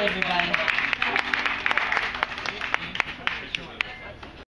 everybody.